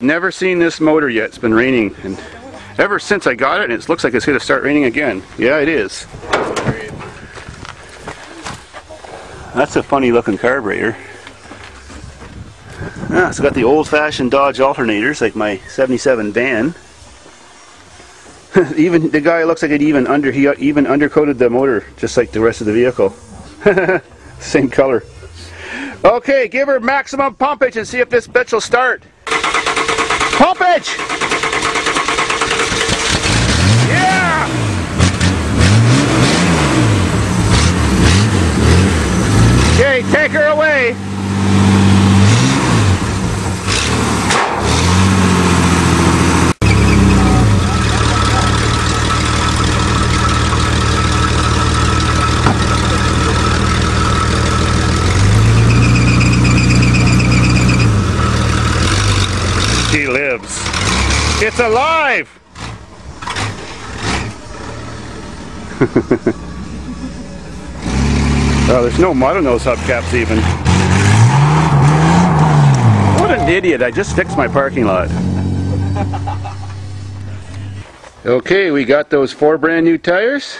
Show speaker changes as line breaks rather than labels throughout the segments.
Never seen this motor yet. It's been raining, and ever since I got it, it looks like it's going to start raining again. Yeah, it is. That's a funny looking carburetor. Ah, it's got the old-fashioned Dodge alternators, like my 77 van. even the guy looks like it even under he even undercoated the motor, just like the rest of the vehicle. Same color. Okay, give her maximum pumpage and see if this bitch will start. Pumpage! Yeah! Okay, take her away. She lives. It's alive! oh, there's no mud on those hubcaps even. What an idiot, I just fixed my parking lot. Okay, we got those four brand new tires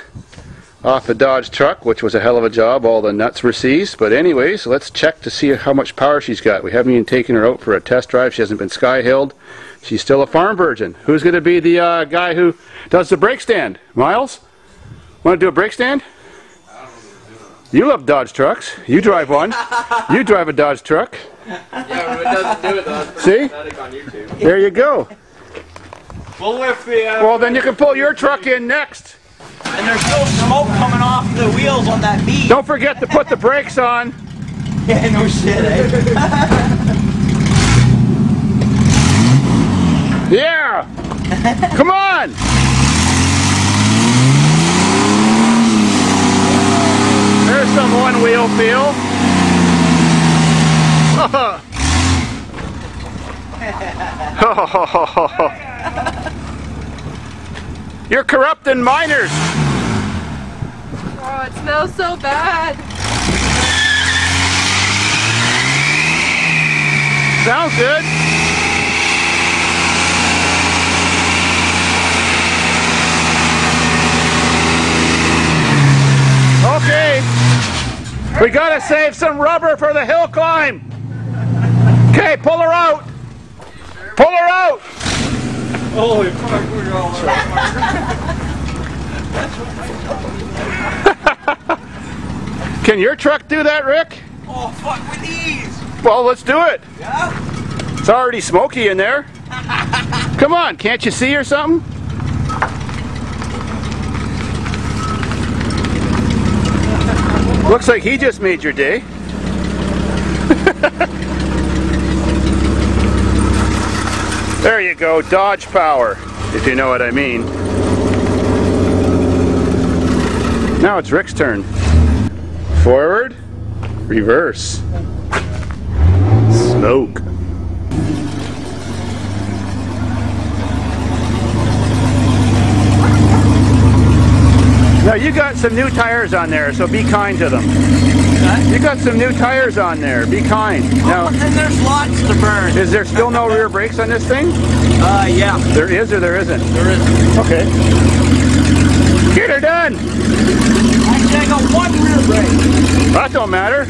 off the Dodge truck, which was a hell of a job. All the nuts were seized. But anyways, let's check to see how much power she's got. We haven't even taken her out for a test drive. She hasn't been sky-hilled. She's still a farm virgin. Who's going to be the uh, guy who does the brake stand? Miles? Want to do a brake stand? You love Dodge trucks. You drive one. you drive a Dodge truck.
Yeah, it doesn't do it though.
See? There you go.
Well, if the, uh,
Well, then you can pull your truck in next.
And there's still smoke coming off the wheels on that beat.
Don't forget to put the brakes on.
Yeah, no shit, eh?
Yeah! Come on! There's some one wheel feel. You're corrupting minors.
Oh, it smells so bad.
Sounds good. Okay. We gotta save some rubber for the hill climb. Okay, pull her out. Pull her out.
holy fuck, we're all
Can your truck do that, Rick?
Oh, fuck with these.
Well, let's do it.
Yeah?
It's already smoky in there. Come on, can't you see or something? Looks like he just made your day. there you go, Dodge power, if you know what I mean. Now it's Rick's turn. Forward, reverse. Smoke. Now you got some new tires on there, so be kind to them. You got some new tires on there. Be kind. Now,
And there's lots to burn.
is there still no rear brakes on this thing?
Uh, yeah.
There is or there isn't?
There is.
Okay. Get her done.
I got one rear brake.
That don't matter.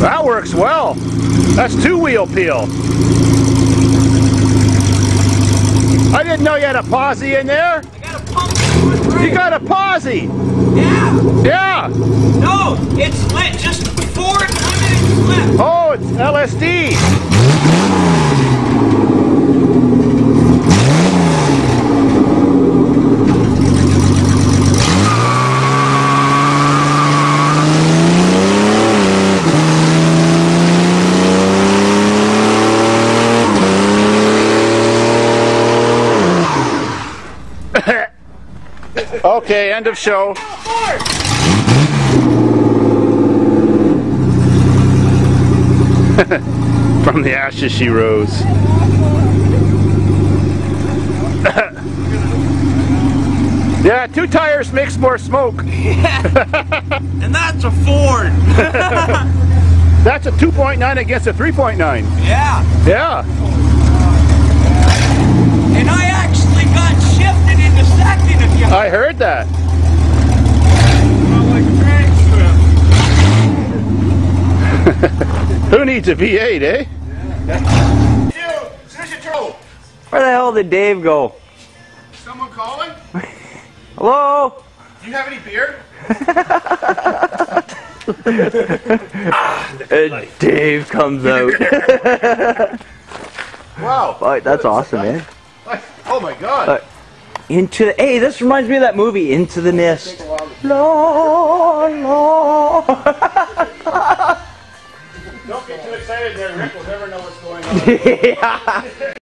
That works well. That's two wheel peel. I didn't know you had a posi in there.
I got a pump with
You got a posi.
Yeah.
Yeah.
No, it's lit just before limited slip.
Oh, it's LSD. Okay, end of show. From the ashes she rose. yeah, two tires makes more smoke.
And that's a Ford.
That's a 2.9 against a 3.9.
Yeah.
Yeah.
And I actually got shifted into second if you
I heard that.
Not like a train trip.
Who needs a V8, eh?
Where the hell did Dave go?
Someone calling?
Hello?
Do you have any beer?
And Dave comes out.
Wow.
Fuck, that's awesome, man.
Oh my god.
Uh, Into the hey, this reminds me of that movie, Into the Mist. La, la.
Don't get too excited there, Rick. We'll never know what's going on.
yeah.